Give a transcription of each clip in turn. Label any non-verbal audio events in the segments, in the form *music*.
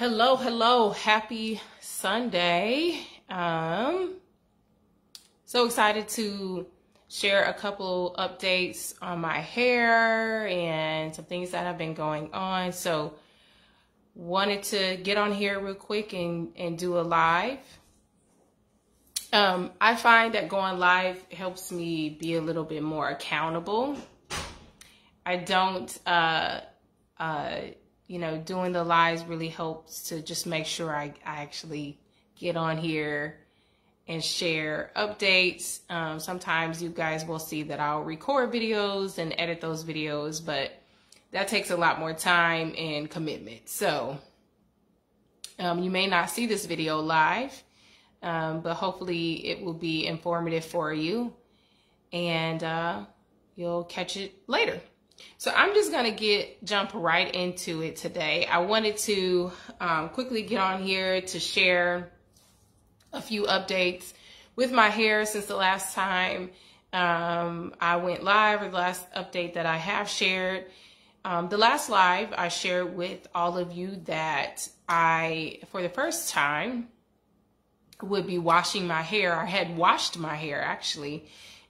Hello, hello, happy Sunday. Um, so excited to share a couple updates on my hair and some things that have been going on. So wanted to get on here real quick and, and do a live. Um, I find that going live helps me be a little bit more accountable. I don't, uh, uh, you know, doing the lives really helps to just make sure I, I actually get on here and share updates. Um, sometimes you guys will see that I'll record videos and edit those videos, but that takes a lot more time and commitment. So um, you may not see this video live, um, but hopefully it will be informative for you and uh, you'll catch it later. So I'm just to get jump right into it today. I wanted to um, quickly get on here to share a few updates with my hair since the last time um, I went live or the last update that I have shared. Um, the last live I shared with all of you that I, for the first time, would be washing my hair. I had washed my hair actually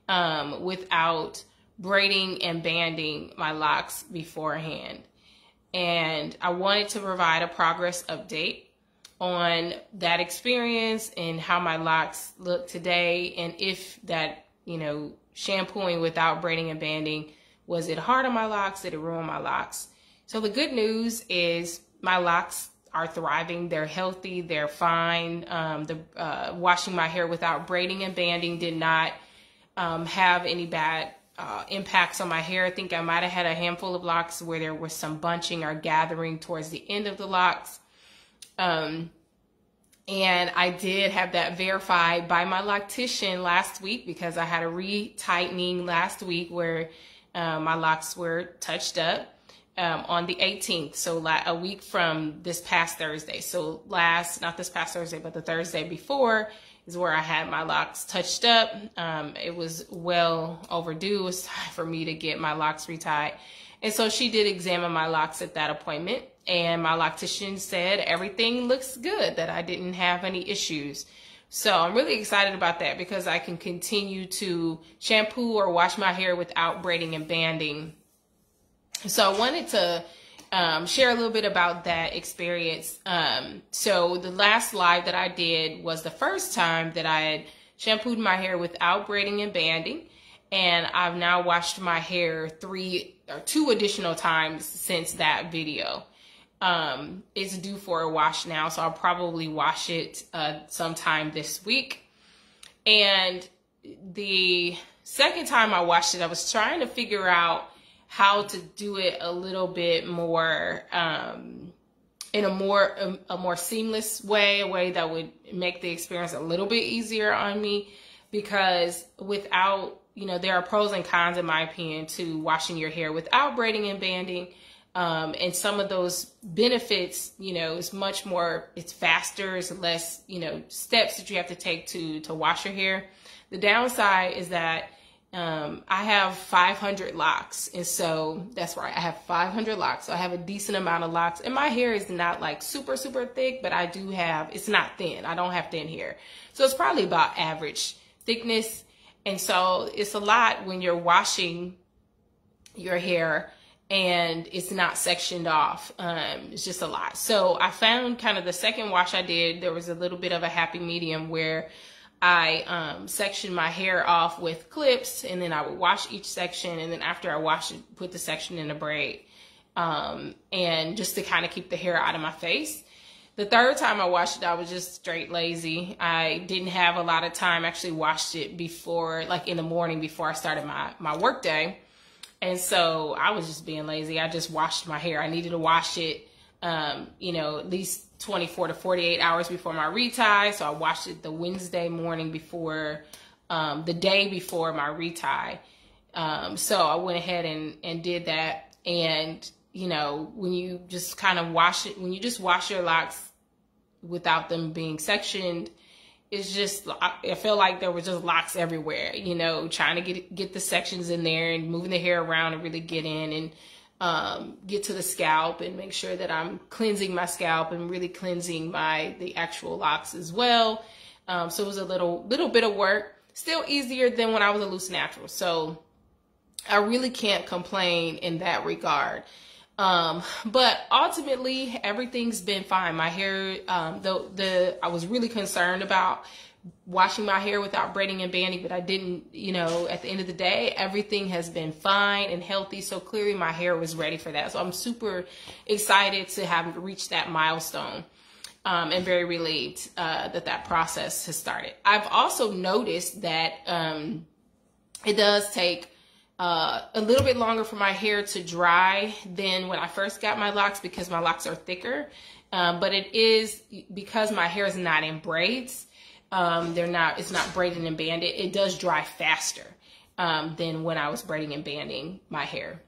um, without braiding and banding my locks beforehand. And I wanted to provide a progress update on that experience and how my locks look today and if that, you know, shampooing without braiding and banding, was it hard on my locks? Did it ruin my locks? So the good news is my locks are thriving. They're healthy. They're fine. Um, the uh, washing my hair without braiding and banding did not um, have any bad uh, impacts on my hair. I think I might have had a handful of locks where there was some bunching or gathering towards the end of the locks. Um, and I did have that verified by my loctician last week because I had a retightening last week where uh, my locks were touched up um, on the 18th. So like a week from this past Thursday. So last, not this past Thursday, but the Thursday before, is where I had my locks touched up. Um, it was well overdue. It was *laughs* time for me to get my locks retied. And so she did examine my locks at that appointment. And my loctician said everything looks good, that I didn't have any issues. So I'm really excited about that because I can continue to shampoo or wash my hair without braiding and banding. So I wanted to um, share a little bit about that experience. Um, so the last live that I did was the first time that I had shampooed my hair without braiding and banding. And I've now washed my hair three or two additional times since that video. Um, it's due for a wash now, so I'll probably wash it uh, sometime this week. And the second time I washed it, I was trying to figure out how to do it a little bit more um, in a more a, a, more seamless way, a way that would make the experience a little bit easier on me. Because without, you know, there are pros and cons in my opinion to washing your hair without braiding and banding. Um, and some of those benefits, you know, is much more, it's faster, it's less, you know, steps that you have to take to to wash your hair. The downside is that um, I have 500 locks, and so that's right. I have 500 locks. So I have a decent amount of locks, and my hair is not like super super thick, but I do have. It's not thin. I don't have thin hair, so it's probably about average thickness. And so it's a lot when you're washing your hair and it's not sectioned off. Um, it's just a lot. So I found kind of the second wash I did, there was a little bit of a happy medium where I um, section my hair off with clips and then I would wash each section. And then after I washed it, put the section in a braid. Um, and just to kind of keep the hair out of my face. The third time I washed it, I was just straight lazy. I didn't have a lot of time. Actually washed it before, like in the morning before I started my, my work day. And so I was just being lazy. I just washed my hair. I needed to wash it, um, you know, at least 24 to 48 hours before my retie. So I watched it the Wednesday morning before, um, the day before my retie. Um, so I went ahead and, and did that. And, you know, when you just kind of wash it, when you just wash your locks without them being sectioned, it's just, I feel like there were just locks everywhere, you know, trying to get, get the sections in there and moving the hair around and really get in. And, um, get to the scalp and make sure that I'm cleansing my scalp and really cleansing my the actual locks as well. Um, so it was a little little bit of work. Still easier than when I was a loose natural. So I really can't complain in that regard. Um, but ultimately, everything's been fine. My hair, um, the the I was really concerned about washing my hair without braiding and banding, but I didn't, you know, at the end of the day, everything has been fine and healthy. So clearly my hair was ready for that. So I'm super excited to have reached that milestone. Um, and very relieved uh, that that process has started. I've also noticed that um, it does take uh, a little bit longer for my hair to dry than when I first got my locks because my locks are thicker. Um, but it is because my hair is not in braids um, they're not, it's not braided and banded. It does dry faster um, than when I was braiding and banding my hair.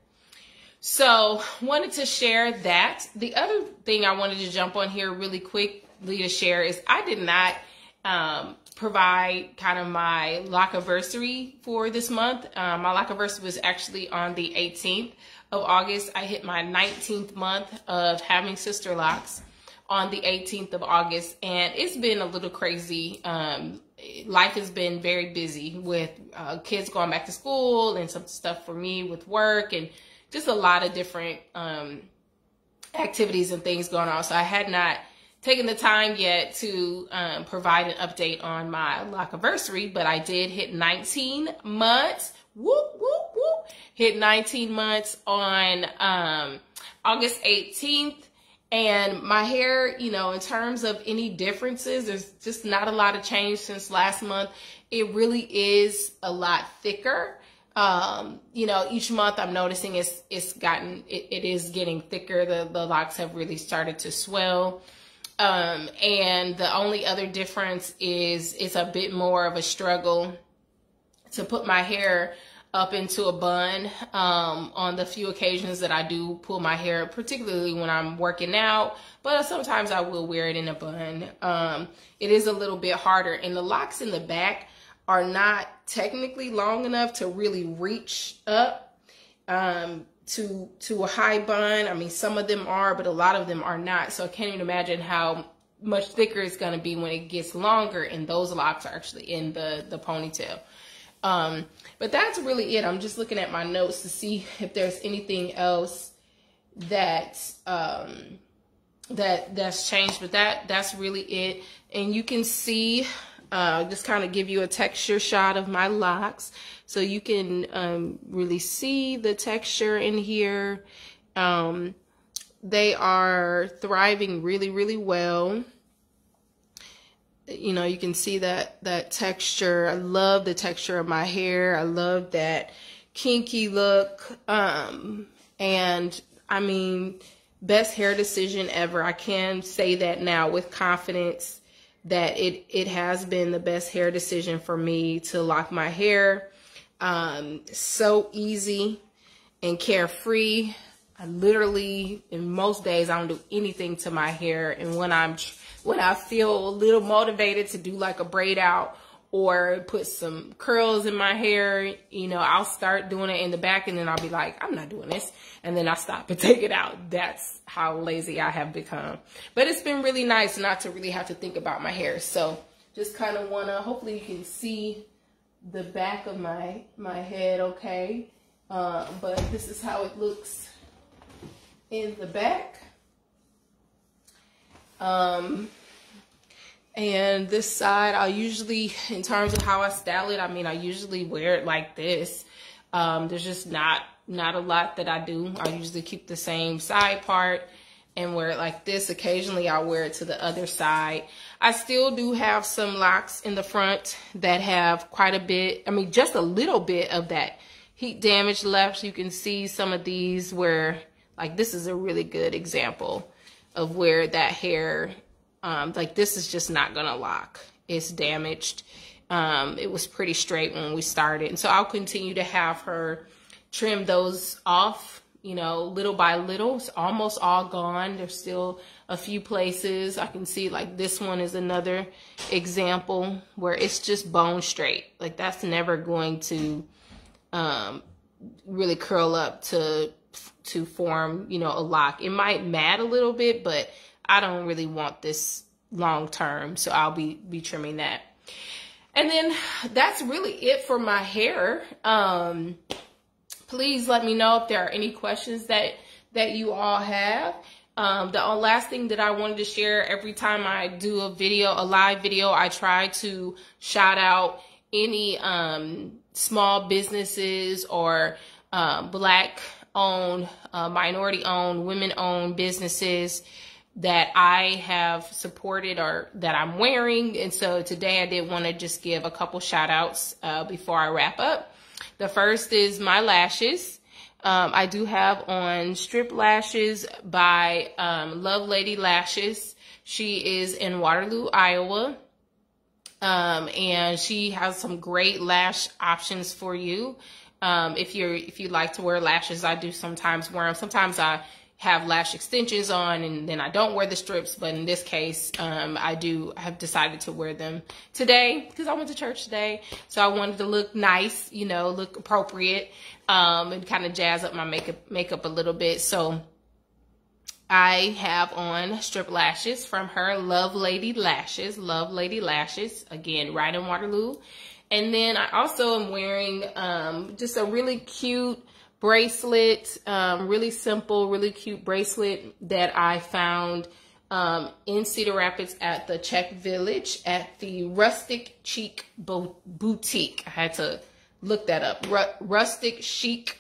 So wanted to share that. The other thing I wanted to jump on here really quickly to share is I did not um, provide kind of my lockiversary for this month. Um, my lockiversary was actually on the 18th of August. I hit my 19th month of having sister locks on the 18th of August, and it's been a little crazy. Um, life has been very busy with uh, kids going back to school and some stuff for me with work and just a lot of different um, activities and things going on. So I had not taken the time yet to um, provide an update on my lockiversary, but I did hit 19 months. Whoop, whoop, whoop. Hit 19 months on um, August 18th. And my hair, you know, in terms of any differences, there's just not a lot of change since last month. It really is a lot thicker. Um, you know, each month I'm noticing it's it's gotten it, it is getting thicker. The the locks have really started to swell. Um, and the only other difference is it's a bit more of a struggle to put my hair up into a bun um, on the few occasions that I do pull my hair, particularly when I'm working out, but sometimes I will wear it in a bun. Um, it is a little bit harder, and the locks in the back are not technically long enough to really reach up um, to to a high bun. I mean, some of them are, but a lot of them are not. So I can't even imagine how much thicker it's going to be when it gets longer, and those locks are actually in the the ponytail. Um, but that's really it. I'm just looking at my notes to see if there's anything else that um, that that's changed. But that that's really it. And you can see, uh, just kind of give you a texture shot of my locks, so you can um, really see the texture in here. Um, they are thriving really, really well you know, you can see that, that texture. I love the texture of my hair. I love that kinky look. Um, and I mean, best hair decision ever. I can say that now with confidence that it, it has been the best hair decision for me to lock my hair. Um, so easy and carefree. I literally, in most days, I don't do anything to my hair. And when I'm when I feel a little motivated to do like a braid out or put some curls in my hair, you know, I'll start doing it in the back and then I'll be like, I'm not doing this. And then I stop and *laughs* take it out. That's how lazy I have become. But it's been really nice not to really have to think about my hair. So just kind of want to, hopefully you can see the back of my, my head okay. Uh, but this is how it looks in the back. Um, and this side, I usually, in terms of how I style it, I mean, I usually wear it like this. Um, there's just not, not a lot that I do. I usually keep the same side part and wear it like this. Occasionally I'll wear it to the other side. I still do have some locks in the front that have quite a bit, I mean, just a little bit of that heat damage left. You can see some of these where, like this is a really good example of where that hair, um, like this is just not gonna lock. It's damaged. Um, it was pretty straight when we started. And so I'll continue to have her trim those off, you know, little by little. It's almost all gone. There's still a few places. I can see like this one is another example where it's just bone straight. Like that's never going to um, really curl up to to form, you know, a lock. It might mat a little bit, but I don't really want this long term. So I'll be, be trimming that. And then that's really it for my hair. Um, please let me know if there are any questions that, that you all have. Um, the last thing that I wanted to share every time I do a video, a live video, I try to shout out any um, small businesses or uh, black owned, uh, minority owned, women owned businesses that I have supported or that I'm wearing. And so today I did want to just give a couple shout outs uh, before I wrap up. The first is my lashes. Um, I do have on strip lashes by um, Love Lady Lashes. She is in Waterloo, Iowa. Um, and she has some great lash options for you. Um, if you're if you like to wear lashes, I do sometimes wear them. Sometimes I have lash extensions on and then I don't wear the strips. But in this case, um, I do have decided to wear them today because I went to church today. So I wanted to look nice, you know, look appropriate um, and kind of jazz up my makeup makeup a little bit. So I have on strip lashes from her Love Lady Lashes. Love Lady Lashes. Again, right in Waterloo. And then I also am wearing um, just a really cute bracelet, um, really simple, really cute bracelet that I found um, in Cedar Rapids at the Czech Village at the Rustic Chic Bo Boutique. I had to look that up. Ru rustic Chic,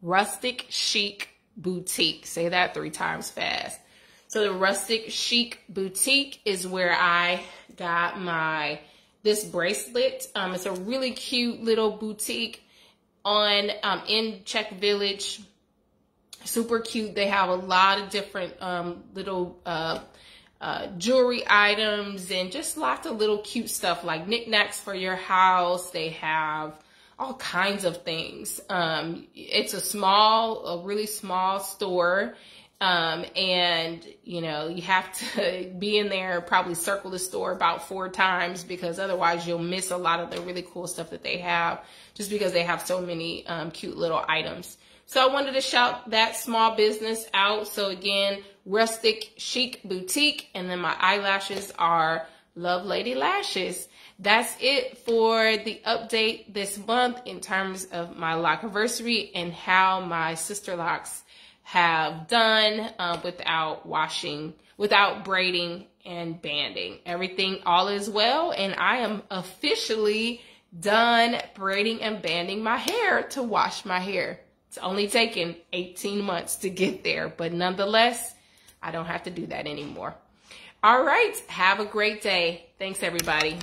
Rustic Chic Boutique. Say that three times fast. So the Rustic Chic Boutique is where I got my this bracelet. Um, it's a really cute little boutique on um, in Czech Village. Super cute. They have a lot of different um, little uh, uh, jewelry items and just lots of little cute stuff like knickknacks for your house. They have all kinds of things. Um, it's a small, a really small store um, and, you know, you have to *laughs* be in there, probably circle the store about four times because otherwise you'll miss a lot of the really cool stuff that they have just because they have so many um, cute little items. So I wanted to shout that small business out. So again, Rustic Chic Boutique. And then my eyelashes are Love Lady Lashes. That's it for the update this month in terms of my anniversary and how my sister locks have done uh, without washing, without braiding and banding. Everything all is well, and I am officially done braiding and banding my hair to wash my hair. It's only taken 18 months to get there, but nonetheless, I don't have to do that anymore. All right, have a great day. Thanks, everybody.